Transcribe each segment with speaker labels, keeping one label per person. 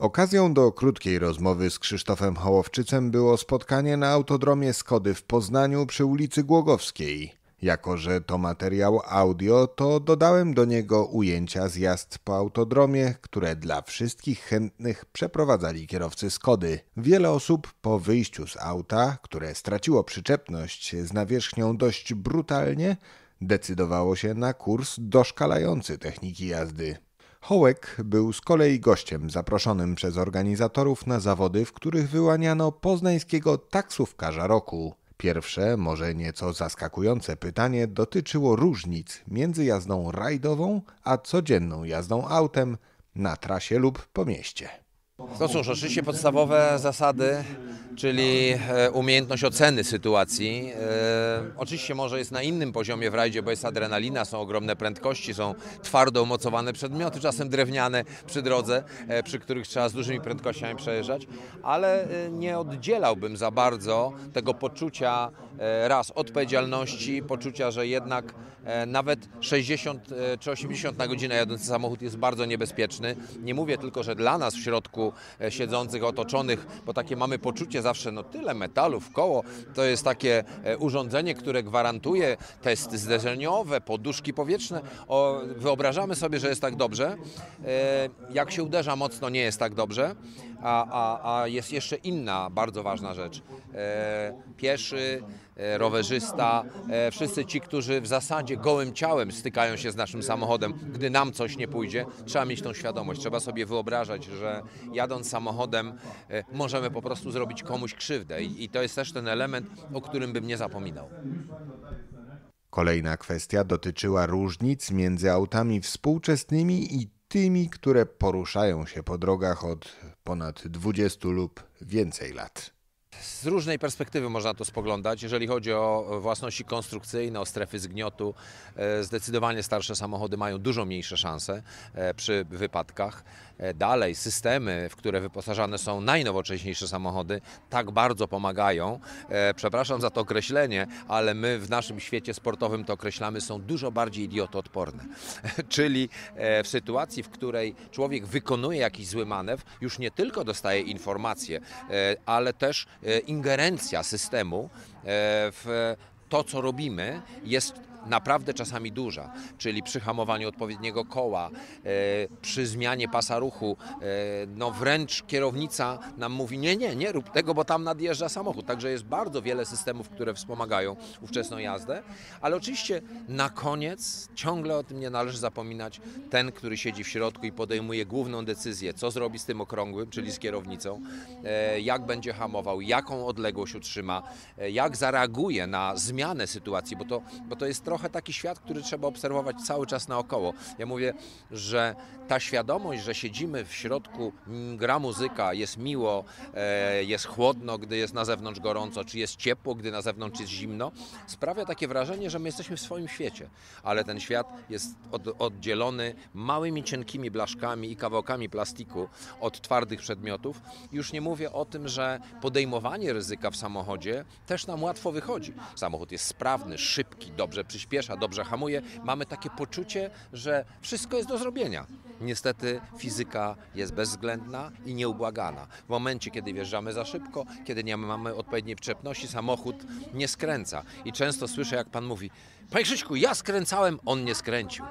Speaker 1: Okazją do krótkiej rozmowy z Krzysztofem Hołowczycem było spotkanie na autodromie Skody w Poznaniu przy ulicy Głogowskiej. Jako, że to materiał audio, to dodałem do niego ujęcia z jazd po autodromie, które dla wszystkich chętnych przeprowadzali kierowcy Skody. Wiele osób po wyjściu z auta, które straciło przyczepność z nawierzchnią dość brutalnie, decydowało się na kurs doszkalający techniki jazdy. Hołek był z kolei gościem zaproszonym przez organizatorów na zawody, w których wyłaniano poznańskiego taksówkarza roku. Pierwsze, może nieco zaskakujące pytanie dotyczyło różnic między jazdą rajdową a codzienną jazdą autem na trasie lub po mieście.
Speaker 2: No cóż, oczywiście podstawowe zasady, czyli e, umiejętność oceny sytuacji. E, oczywiście może jest na innym poziomie w rajdzie, bo jest adrenalina, są ogromne prędkości, są twardo umocowane przedmioty, czasem drewniane przy drodze, e, przy których trzeba z dużymi prędkościami przejeżdżać, ale nie oddzielałbym za bardzo tego poczucia raz odpowiedzialności, poczucia, że jednak nawet 60 czy 80 na godzinę jadący samochód jest bardzo niebezpieczny. Nie mówię tylko, że dla nas w środku E, siedzących, otoczonych, bo takie mamy poczucie zawsze, no tyle metalu w koło, to jest takie e, urządzenie, które gwarantuje testy zderzeniowe, poduszki powietrzne. O, wyobrażamy sobie, że jest tak dobrze. E, jak się uderza mocno, nie jest tak dobrze. A, a, a jest jeszcze inna bardzo ważna rzecz. Pieszy, E, rowerzysta, e, wszyscy ci, którzy w zasadzie gołym ciałem stykają się z naszym samochodem, gdy nam coś nie pójdzie, trzeba mieć tą świadomość. Trzeba sobie wyobrażać, że jadąc samochodem e, możemy po prostu zrobić komuś krzywdę i to jest też ten element, o którym bym nie zapominał.
Speaker 1: Kolejna kwestia dotyczyła różnic między autami współczesnymi i tymi, które poruszają się po drogach od ponad 20 lub więcej lat.
Speaker 2: Z różnej perspektywy można to spoglądać. Jeżeli chodzi o własności konstrukcyjne, o strefy zgniotu, e, zdecydowanie starsze samochody mają dużo mniejsze szanse e, przy wypadkach. E, dalej systemy, w które wyposażane są najnowocześniejsze samochody, tak bardzo pomagają. Przepraszam za to określenie, ale my w naszym świecie sportowym to określamy, są dużo bardziej idiotoodporne. Czyli w sytuacji, w której człowiek wykonuje jakiś zły manewr, już nie tylko dostaje informacje, ale też ingerencja systemu e, w to, co robimy, jest naprawdę czasami duża, czyli przy hamowaniu odpowiedniego koła, e, przy zmianie pasa ruchu, e, no wręcz kierownica nam mówi nie, nie, nie rób tego, bo tam nadjeżdża samochód. Także jest bardzo wiele systemów, które wspomagają ówczesną jazdę, ale oczywiście na koniec ciągle o tym nie należy zapominać ten, który siedzi w środku i podejmuje główną decyzję, co zrobi z tym okrągłym, czyli z kierownicą, e, jak będzie hamował, jaką odległość utrzyma, jak zareaguje na zmianę sytuacji, bo to, bo to jest trochę taki świat, który trzeba obserwować cały czas naokoło. Ja mówię, że ta świadomość, że siedzimy w środku, gra muzyka, jest miło, e, jest chłodno, gdy jest na zewnątrz gorąco, czy jest ciepło, gdy na zewnątrz jest zimno, sprawia takie wrażenie, że my jesteśmy w swoim świecie, ale ten świat jest od, oddzielony małymi, cienkimi blaszkami i kawałkami plastiku od twardych przedmiotów. Już nie mówię o tym, że podejmowanie ryzyka w samochodzie też nam łatwo wychodzi. Samochód jest sprawny, szybki, dobrze przyspieszony przyspiesza, dobrze hamuje, mamy takie poczucie, że wszystko jest do zrobienia. Niestety fizyka jest bezwzględna i nieubłagana. W momencie, kiedy wjeżdżamy za szybko, kiedy nie mamy odpowiedniej przyczepności, samochód nie skręca. I często słyszę, jak pan mówi, Panie Krzyśku, ja skręcałem, on nie skręcił.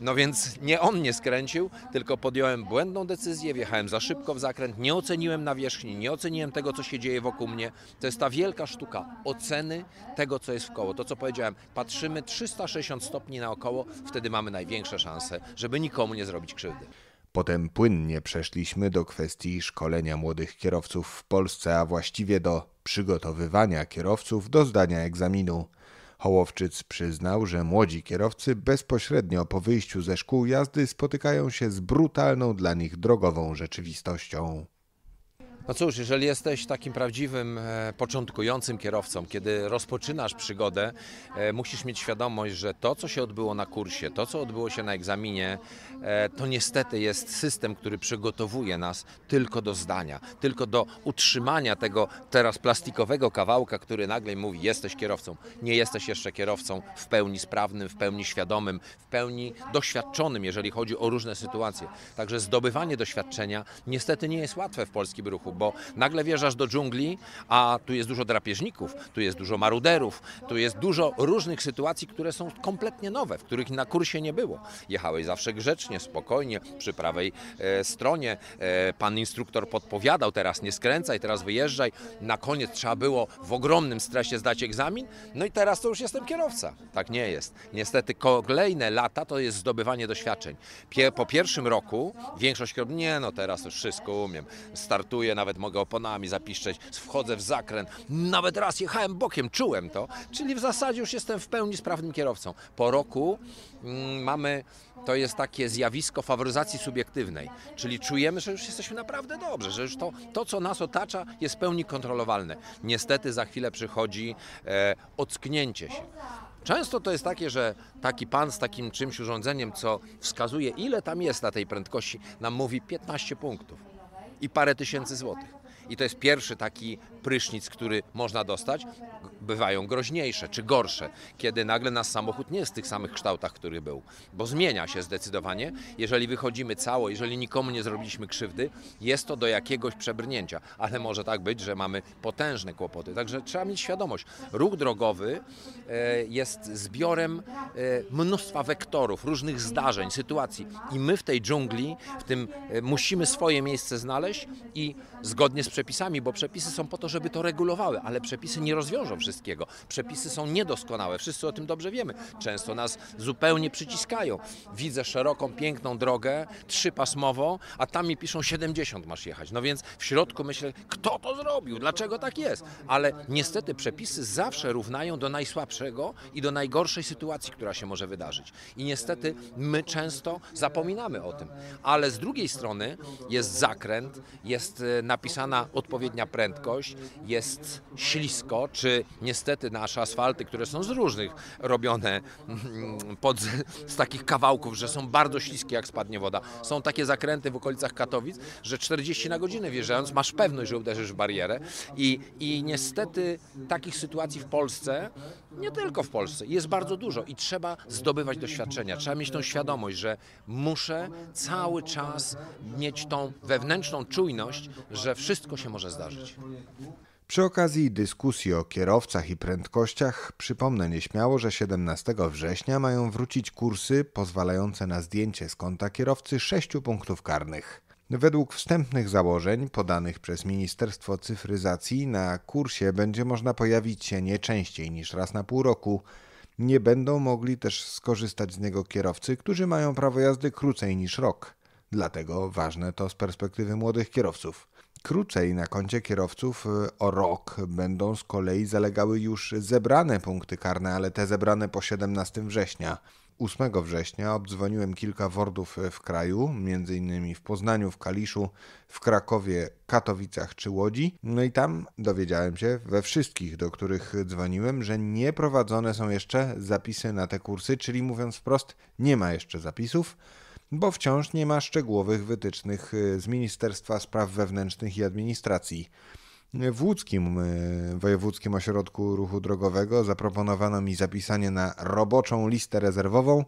Speaker 2: No więc nie on nie skręcił, tylko podjąłem błędną decyzję, wjechałem za szybko w zakręt, nie oceniłem nawierzchni, nie oceniłem tego, co się dzieje wokół mnie. To jest ta wielka sztuka oceny tego, co jest w koło. To, co powiedziałem, patrzymy 360 stopni naokoło, wtedy mamy największe szanse, żeby nikomu nie zrobić krzywdy.
Speaker 1: Potem płynnie przeszliśmy do kwestii szkolenia młodych kierowców w Polsce, a właściwie do przygotowywania kierowców do zdania egzaminu. Hołowczyc przyznał, że młodzi kierowcy bezpośrednio po wyjściu ze szkół jazdy spotykają się z brutalną dla nich drogową rzeczywistością.
Speaker 2: No cóż, jeżeli jesteś takim prawdziwym e, początkującym kierowcą, kiedy rozpoczynasz przygodę, e, musisz mieć świadomość, że to, co się odbyło na kursie, to, co odbyło się na egzaminie, e, to niestety jest system, który przygotowuje nas tylko do zdania, tylko do utrzymania tego teraz plastikowego kawałka, który nagle mówi: Jesteś kierowcą. Nie jesteś jeszcze kierowcą w pełni sprawnym, w pełni świadomym, w pełni doświadczonym, jeżeli chodzi o różne sytuacje. Także zdobywanie doświadczenia niestety nie jest łatwe w polskim ruchu bo nagle wjeżdżasz do dżungli, a tu jest dużo drapieżników, tu jest dużo maruderów, tu jest dużo różnych sytuacji, które są kompletnie nowe, w których na kursie nie było. Jechałeś zawsze grzecznie, spokojnie, przy prawej e, stronie. E, pan instruktor podpowiadał, teraz nie skręcaj, teraz wyjeżdżaj. Na koniec trzeba było w ogromnym stresie zdać egzamin, no i teraz to już jestem kierowca. Tak nie jest. Niestety kolejne lata to jest zdobywanie doświadczeń. Pie po pierwszym roku większość kierowców, nie no teraz już wszystko umiem, startuję na nawet mogę oponami zapiszczeć, wchodzę w zakręt, nawet raz jechałem bokiem, czułem to, czyli w zasadzie już jestem w pełni sprawnym kierowcą. Po roku mm, mamy, to jest takie zjawisko faworyzacji subiektywnej, czyli czujemy, że już jesteśmy naprawdę dobrze, że już to, to co nas otacza jest w pełni kontrolowalne. Niestety za chwilę przychodzi e, ocknięcie się. Często to jest takie, że taki pan z takim czymś urządzeniem, co wskazuje, ile tam jest na tej prędkości, nam mówi 15 punktów i parę tysięcy złotych. I to jest pierwszy taki prysznic, który można dostać. Bywają groźniejsze czy gorsze, kiedy nagle nasz samochód nie jest w tych samych kształtach, który był, bo zmienia się zdecydowanie. Jeżeli wychodzimy cało, jeżeli nikomu nie zrobiliśmy krzywdy, jest to do jakiegoś przebrnięcia, ale może tak być, że mamy potężne kłopoty. Także trzeba mieć świadomość. Ruch drogowy e, jest zbiorem e, mnóstwa wektorów, różnych zdarzeń, sytuacji i my w tej dżungli, w tym e, musimy swoje miejsce znaleźć i zgodnie z przepisami, bo przepisy są po to, żeby to regulowały, ale przepisy nie rozwiążą wszystkiego. Przepisy są niedoskonałe, wszyscy o tym dobrze wiemy. Często nas zupełnie przyciskają. Widzę szeroką, piękną drogę, trzypasmową, a tam mi piszą 70 masz jechać. No więc w środku myślę, kto to zrobił, dlaczego tak jest? Ale niestety przepisy zawsze równają do najsłabszego i do najgorszej sytuacji, która się może wydarzyć. I niestety my często zapominamy o tym. Ale z drugiej strony jest zakręt, jest e, napisana odpowiednia prędkość, jest ślisko, czy niestety nasze asfalty, które są z różnych robione mm, pod, z takich kawałków, że są bardzo śliskie, jak spadnie woda. Są takie zakręty w okolicach Katowic, że 40 na godzinę wjeżdżając masz pewność, że uderzysz w barierę i, i niestety takich sytuacji w Polsce, nie tylko w Polsce, jest bardzo dużo i trzeba zdobywać doświadczenia, trzeba mieć tą świadomość, że muszę cały czas mieć tą wewnętrzną czujność, że wszystko się może zdarzyć.
Speaker 1: Przy okazji dyskusji o kierowcach i prędkościach przypomnę nieśmiało, że 17 września mają wrócić kursy pozwalające na zdjęcie z konta kierowcy 6 punktów karnych. Według wstępnych założeń podanych przez Ministerstwo Cyfryzacji na kursie będzie można pojawić się nie częściej niż raz na pół roku. Nie będą mogli też skorzystać z niego kierowcy, którzy mają prawo jazdy krócej niż rok. Dlatego ważne to z perspektywy młodych kierowców. Krócej na koncie kierowców y, o rok będą z kolei zalegały już zebrane punkty karne, ale te zebrane po 17 września. 8 września obdzwoniłem kilka wordów w kraju, m.in. w Poznaniu, w Kaliszu, w Krakowie, Katowicach czy Łodzi. No i tam dowiedziałem się we wszystkich, do których dzwoniłem, że nie prowadzone są jeszcze zapisy na te kursy, czyli mówiąc wprost, nie ma jeszcze zapisów bo wciąż nie ma szczegółowych wytycznych y, z Ministerstwa Spraw Wewnętrznych i Administracji. W łódzkim y, Wojewódzkim Ośrodku Ruchu Drogowego zaproponowano mi zapisanie na roboczą listę rezerwową,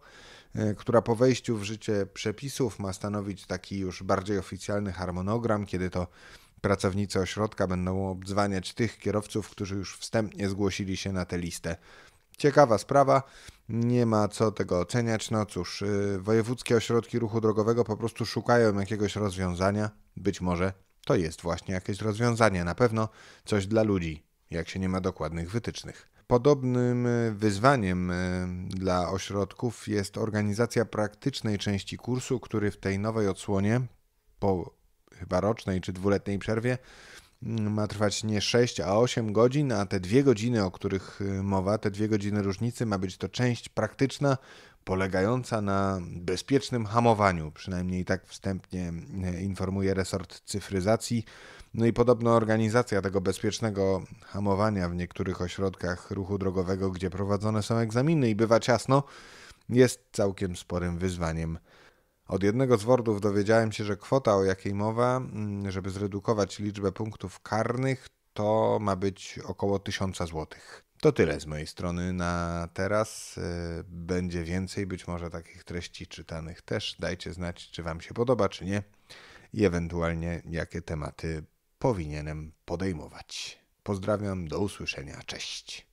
Speaker 1: y, która po wejściu w życie przepisów ma stanowić taki już bardziej oficjalny harmonogram, kiedy to pracownicy ośrodka będą obdzwaniać tych kierowców, którzy już wstępnie zgłosili się na tę listę. Ciekawa sprawa, nie ma co tego oceniać. No cóż, yy, wojewódzkie ośrodki ruchu drogowego po prostu szukają jakiegoś rozwiązania. Być może to jest właśnie jakieś rozwiązanie, na pewno coś dla ludzi, jak się nie ma dokładnych wytycznych. Podobnym y, wyzwaniem y, dla ośrodków jest organizacja praktycznej części kursu, który w tej nowej odsłonie, po chyba rocznej czy dwuletniej przerwie, ma trwać nie 6, a 8 godzin, a te dwie godziny, o których y, mowa, te dwie godziny różnicy, ma być to część praktyczna polegająca na bezpiecznym hamowaniu, przynajmniej tak wstępnie e, informuje resort cyfryzacji. No i podobno organizacja tego bezpiecznego hamowania w niektórych ośrodkach ruchu drogowego, gdzie prowadzone są egzaminy i bywa ciasno, jest całkiem sporym wyzwaniem. Od jednego z wordów dowiedziałem się, że kwota, o jakiej mowa, mm, żeby zredukować liczbę punktów karnych, to ma być około 1000 złotych. To tyle z mojej strony na teraz. E, będzie więcej być może takich treści czytanych też. Dajcie znać, czy Wam się podoba, czy nie i ewentualnie jakie tematy powinienem podejmować. Pozdrawiam, do usłyszenia, cześć.